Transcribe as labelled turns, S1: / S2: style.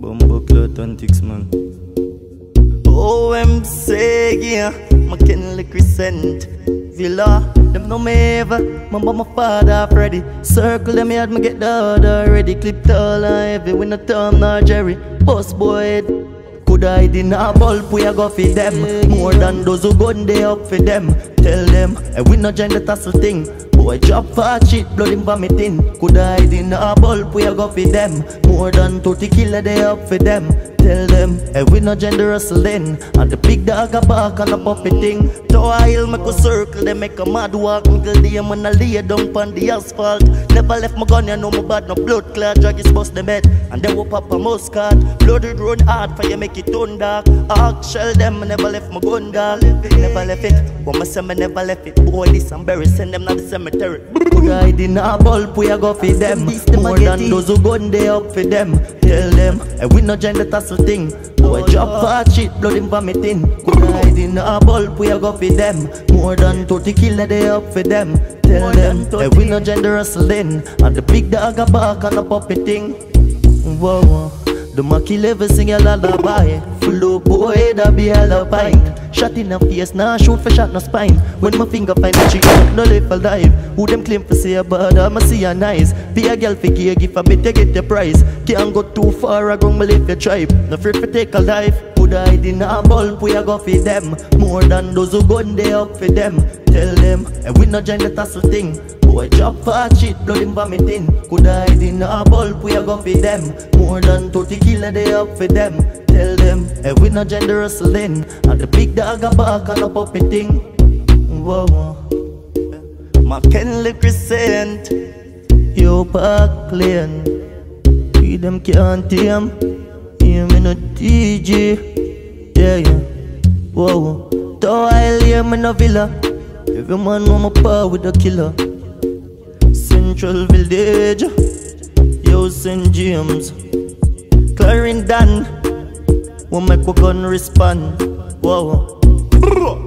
S1: Bumbo cloth and ticks, man. OMC, yeah, McKinley Crescent. Villa, them know me ever. Mama, my father, Freddy. Circle them yard, me get the order ready. Clip tall and heavy, with no Tom nor Jerry. Boss boy. Could I in a bulb, we a go for them. More than those who gun, they up for them. Tell them, and we no join the tassel thing. Boy, drop fat shit, blood him vomiting. Could I in a bulb, we a go for them. More than 30 killer, they up for them. Tell them, hey, we no gender wrestling And the big dog a bark and a puppy thing To a hill make a circle, they make a mad walk. Middle day man a lay down on the asphalt. Never left my gun, you know my bad, no blood clot. Drag his bust the head, and then whoop up a muscat. Blooded run hard for you make it turn dark. Ark shell them, I never left my gun dog. Never left it, when I say me never left it. Boy, this embarrassing, send them to the cemetery. Ride in a bulb, we a go for them. More than those who gun, they up for them. Tell them, hey, we no join the tassel thing Boy, drop fat shit, blood him vomiting. Could hide in a bulb, we a go for them. More than 30 killer, they up for them. Tell them, hey, we no the wrestling. And the big dog a bark and a puppy thing Whoa, whoa. The Maki level sing a lullaby. Full of boy that be hella pine Shot in the face, nah shoot for shot no spine. When my finger find the chicken, no for dive Who them claim for say a bad, I'ma see a nice. Be a girl for gear, give a bit, you get the price. Can't go too far, I gon' me live your tribe No afraid for take a life. Could hide in a bulb, we a go for them. More than those who gun, they up for them. Tell them, and we no join the tassel thing Boy, drop fat shit, blood him vomiting Could hide in a bulb, we a go for them. More than 30 killer, they up for them. Tell them, hey, we no gender wrestling And the big dog a bark and a puppy thing Whoa, whoa. McKinley Crescent Yo, park plane We them can't tame. Hear me no DJ Yeah, yeah. Whoa, whoa. Though I hear me no villa. Every man want my power with a killer Central Village. Yo, St. James. Clarendon Won't make a gun respond. Whoa